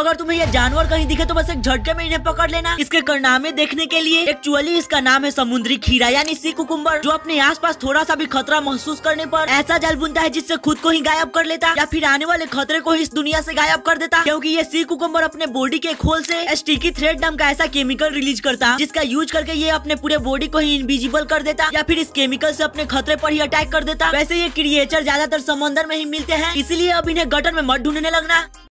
अगर तुम्हें ये जानवर कहीं दिखे तो बस एक झटके में इन्हें पकड़ लेना। इसके करनामे देखने के लिए एक्चुअली इसका नाम है समुद्री खीरा, यानी सी कुकुम्बर जो अपने आसपास थोड़ा सा भी खतरा महसूस करने पर ऐसा जल बुनता है जिससे खुद को ही गायब कर लेता, या फिर आने वाले खतरे को ही इस दुनिया से गायब कर देता। क्योंकि ये सी कुकुम्बर अपने बॉडी के खोल से स्टिकी थ्रेड नाम का ऐसा केमिकल रिलीज़ करता, जिसका यूज़ करके ये अपने पूरे बॉडी को ही इनविजिबल कर देता, या फिर इस केमिकल से अपने खतरे पर ही अटैक कर देता। वैसे ये क्रिएचर ज़्यादातर समंदर में ही मिलते हैं, इसीलिए अब इन्हें गटर में मत ढूँढने लगना।